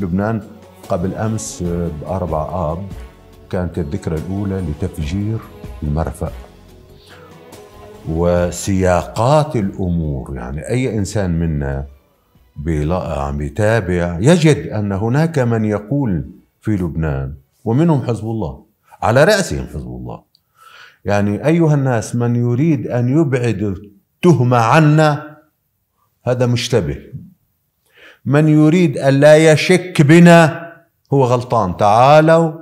لبنان قبل أمس بأربع آب كانت الذكرى الأولى لتفجير المرفأ وسياقات الأمور. يعني أي إنسان منا عم يتابع يجد أن هناك من يقول في لبنان ومنهم حزب الله على رأسهم حزب الله. يعني أيها الناس من يريد أن يبعد التهمة عنا هذا مشتبه. من يريد أن لا يشك بنا هو غلطان. تعالوا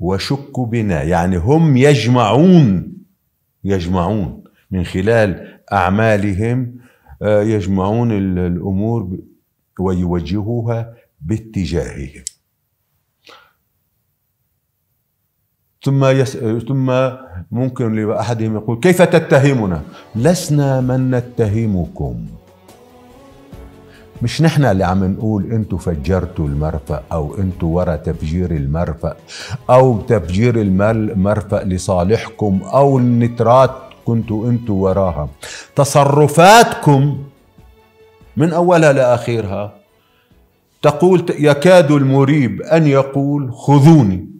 وشكوا بنا. يعني هم يجمعون يجمعون من خلال أعمالهم آه، يجمعون الأمور ويوجهوها باتجاههم. ثم يس... ثم ممكن لأحدهم يقول كيف تتهمنا؟ لسنا من نتهمكم. مش نحن اللي عم نقول أنتوا فجرتوا المرفأ أو أنتوا ورا تفجير المرفأ أو تفجير المرفأ لصالحكم أو النترات كنتوا أنتوا وراها. تصرفاتكم من أولها لآخرها تقول يكاد المريب أن يقول خذوني.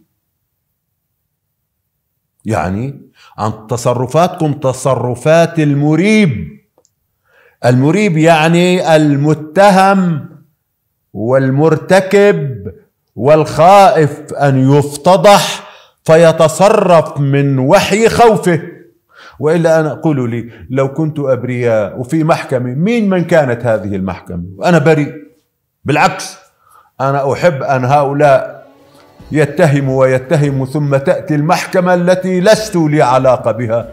يعني عن تصرفاتكم تصرفات المريب. المريب يعني المتهم والمرتكب والخائف أن يفتضح فيتصرف من وحي خوفه. وإلا أنا قولوا لي لو كنت أبرياء وفي محكمة مين من كانت هذه المحكمة؟ أنا بريء. بالعكس أنا أحب أن هؤلاء يتهموا ويتهموا ثم تأتي المحكمة التي لست لي علاقة بها.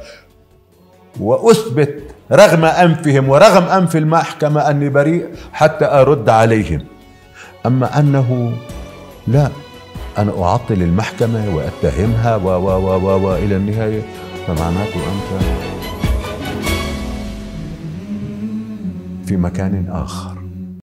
وأثبت رغم أنفهم ورغم أنف المحكمة أني بريء حتى أرد عليهم. أما أنه لا أنا أعطل المحكمة وأتهمها و و و و, و إلى النهاية. فمعناته أنت في مكان آخر.